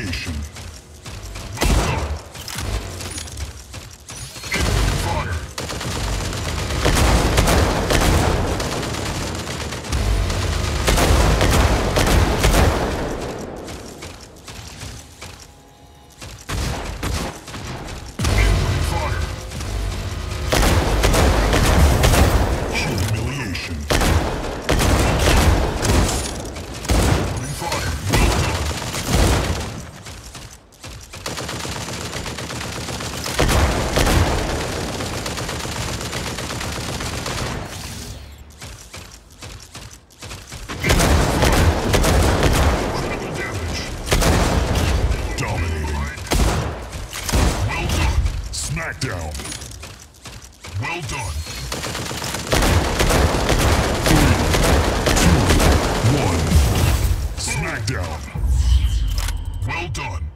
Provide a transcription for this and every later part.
Investigation. Smackdown. Well done. Three, two, one. Smackdown. Well done.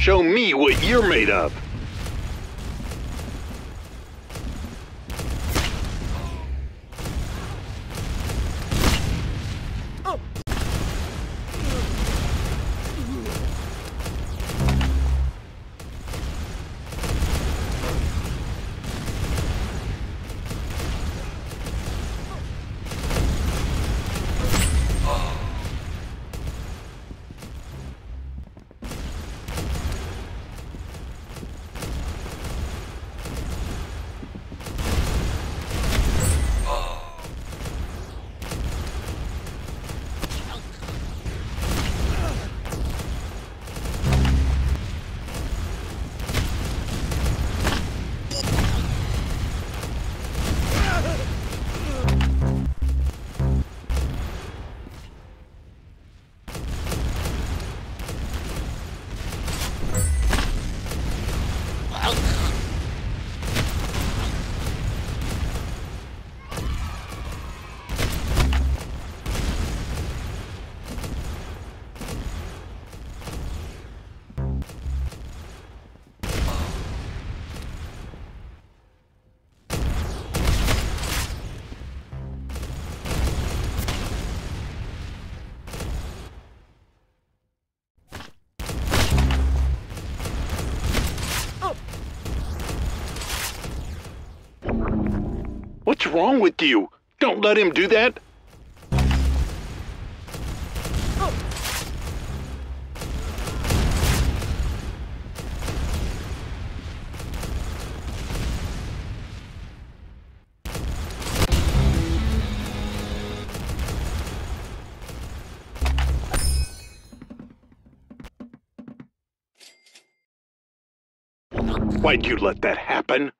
Show me what you're made of. Wrong with you? Don't let him do that. Why'd you let that happen?